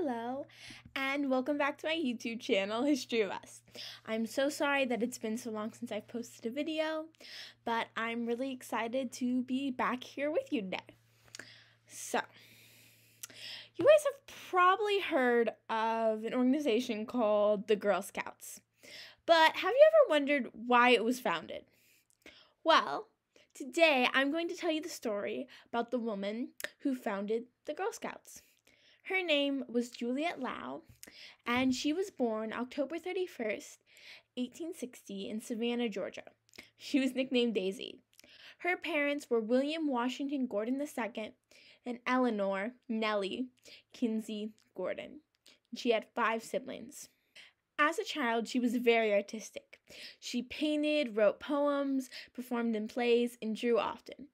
Hello, and welcome back to my YouTube channel, History of Us. I'm so sorry that it's been so long since I've posted a video, but I'm really excited to be back here with you today. So, you guys have probably heard of an organization called the Girl Scouts, but have you ever wondered why it was founded? Well, today I'm going to tell you the story about the woman who founded the Girl Scouts. Her name was Juliette Low, and she was born October 31st, 1860, in Savannah, Georgia. She was nicknamed Daisy. Her parents were William Washington Gordon II and Eleanor Nellie Kinzie Gordon. She had five siblings. As a child, she was very artistic. She painted, wrote poems, performed in plays, and drew often.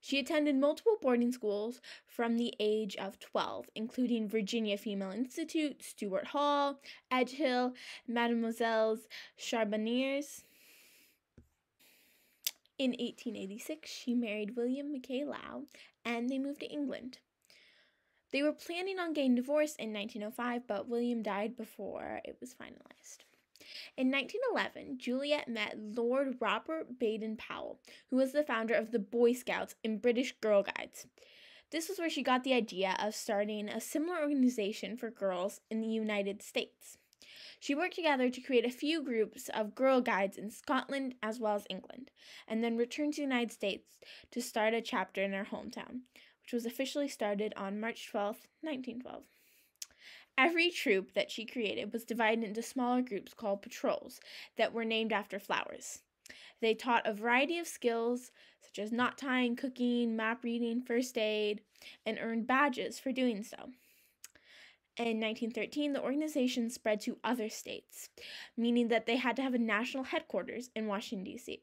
She attended multiple boarding schools from the age of 12, including Virginia Female Institute, Stuart Hall, Edgehill, Mademoiselles Charbonniers. In 1886, she married William Mackay Low and they moved to England. They were planning on getting divorced in 1905, but William died before it was finalized. In 1911, Juliette met Lord Robert Baden Powell, who was the founder of the Boy Scouts and British Girl Guides. This was where she got the idea of starting a similar organization for girls in the United States. She worked together to create a few groups of girl guides in Scotland as well as England, and then returned to the United States to start a chapter in her hometown, which was officially started on March 12, 1912. Every troop that she created was divided into smaller groups called patrols that were named after flowers. They taught a variety of skills such as knot tying, cooking, map reading, first aid, and earned badges for doing so. In 1913, the organization spread to other states, meaning that they had to have a national headquarters in Washington, D.C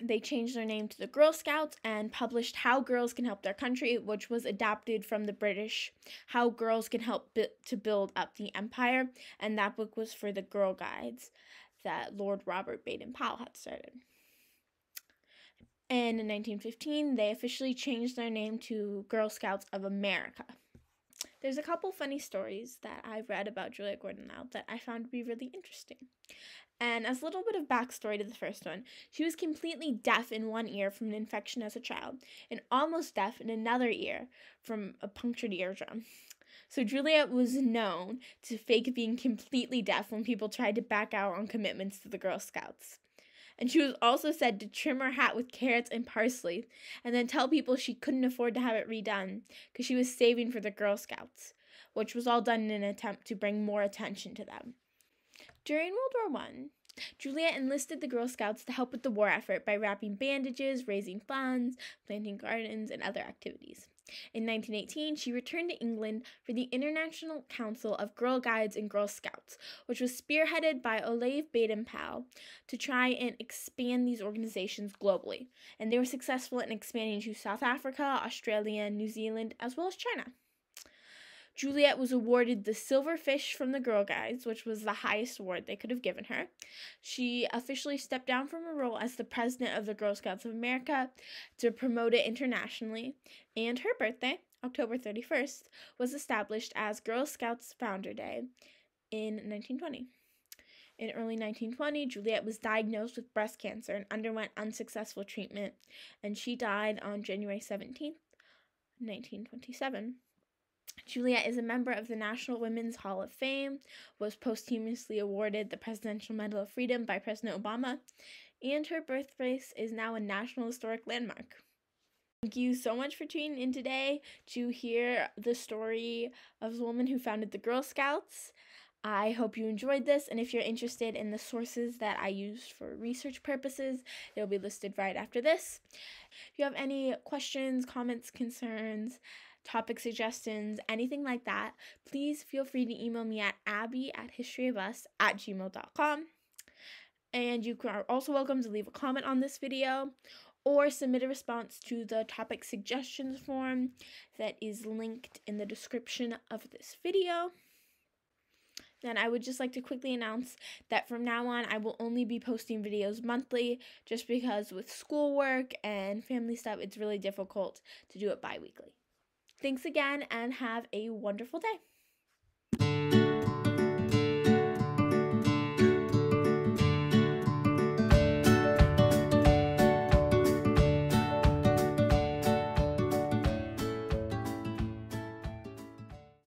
they changed their name to the Girl Scouts and published How Girls Can Help Their Country, which was adapted from the British How Girls Can Help B- to Build Up the Empire, and that book was for the Girl Guides that Lord Robert Baden Powell had started. And in 1915, they officially changed their name to Girl Scouts of America. There's a couple funny stories that I've read about Julia Gordon Low that I found to be really interesting. And as a little bit of backstory to the first one, she was completely deaf in one ear from an infection as a child, and almost deaf in another ear from a punctured eardrum. So Julia was known to fake being completely deaf when people tried to back out on commitments to the Girl Scouts. And she was also said to trim her hat with carrots and parsley and then tell people she couldn't afford to have it redone because she was saving for the Girl Scouts, which was all done in an attempt to bring more attention to them. During World War One, Juliette enlisted the Girl Scouts to help with the war effort by wrapping bandages, raising funds, planting gardens, and other activities. In 1918, she returned to England for the International Council of Girl Guides and Girl Scouts, which was spearheaded by Olave Baden Powell to try and expand these organizations globally. And they were successful in expanding to South Africa, Australia, New Zealand, as well as China. Juliette was awarded the Silver Fish from the Girl Guides, which was the highest award they could have given her. She officially stepped down from her role as the president of the Girl Scouts of America to promote it internationally, and her birthday, October 31st, was established as Girl Scouts Founder Day in 1920. In early 1920, Juliette was diagnosed with breast cancer and underwent unsuccessful treatment, and she died on January 17th, 1927. Juliette is a member of the National Women's Hall of Fame, was posthumously awarded the Presidential Medal of Freedom by President Obama, and her birthplace is now a National Historic Landmark. Thank you so much for tuning in today to hear the story of the woman who founded the Girl Scouts. I hope you enjoyed this, and if you're interested in the sources that I used for research purposes, they'll be listed right after this. If you have any questions, comments, concerns, topic suggestions, anything like that, please feel free to email me at abby at historyofus at gmail.com. And you are also welcome to leave a comment on this video or submit a response to the topic suggestions form that is linked in the description of this video. Then I would just like to quickly announce that from now on I will only be posting videos monthly just because with schoolwork and family stuff it's really difficult to do it bi weekly. Thanks again and have a wonderful day.